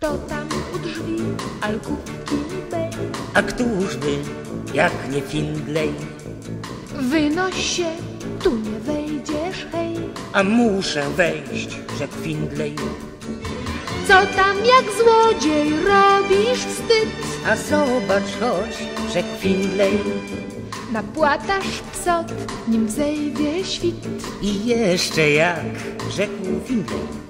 Kto tam u drzwi? Alkówki bej. A któż by, jak nie Findlay? Wynoś się, tu nie wejdziesz, hej. A muszę wejść, rzekł Findlay. Co tam jak złodziej robisz wstyd? A zobacz chodź, rzekł Findlay. Napłatasz psot, nim zejdzie świt. I jeszcze jak, rzekł Findlay.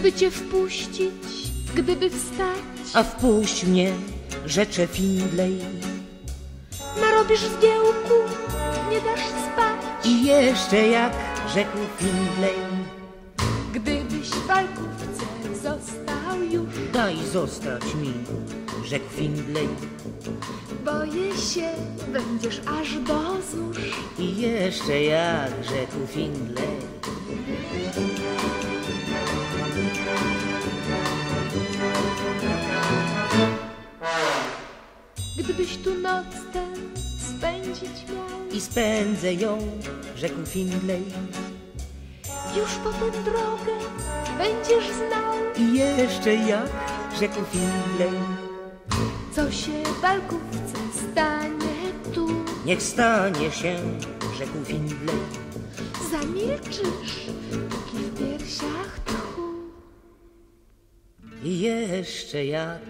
Gdyby cię wpuścić, gdyby wstać, A wpuść mnie, rzecze Findlay. narobisz zgiełku, nie dasz spać. I jeszcze jak, rzekł Findlay. Gdybyś w walkówce został już, Daj zostać mi, rzekł Findlay. boję się, będziesz aż do. I jeszcze jak, rzekł Findlay. Gdybyś tu noc tę spędzić miał, I spędzę ją, rzekł Findlay. już potem drogę będziesz znał. I jeszcze jak, rzekł Findlay. Co się w walkówce stanie tu? Niech stanie się, rzekł Findlay. Zamilczysz, póki w piersiach tchu. I jeszcze jak,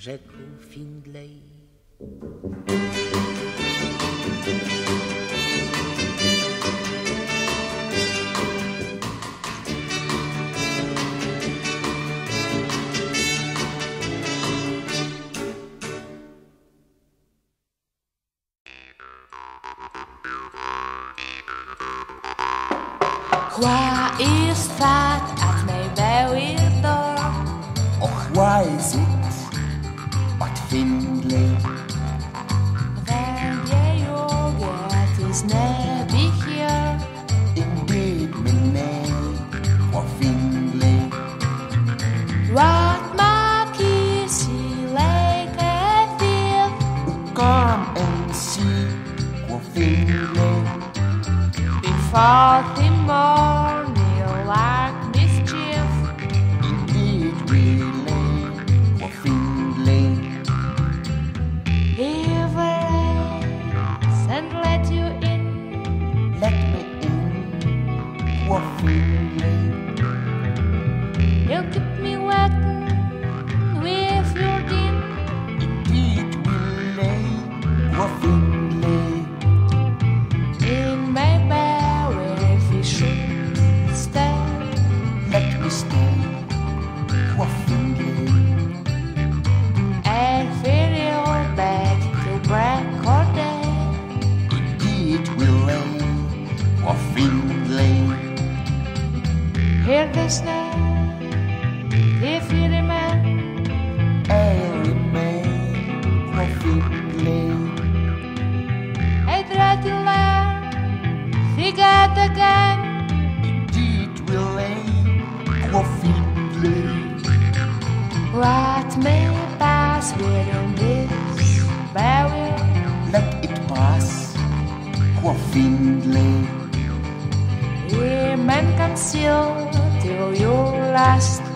rzekł Findlay. Why is that at my very door? Och, why is it Is nebih here. Indeed, bid me ne for Finley Wat maak je si Come and see for Finley Before tomorrow. waffle. Milky Hear this now, if you remain, I remain perfectly. I'd to learn, figure out again. Indeed, we lay perfectly. What may pass, where don't this, but let it pass, perfectly. men conceal till your last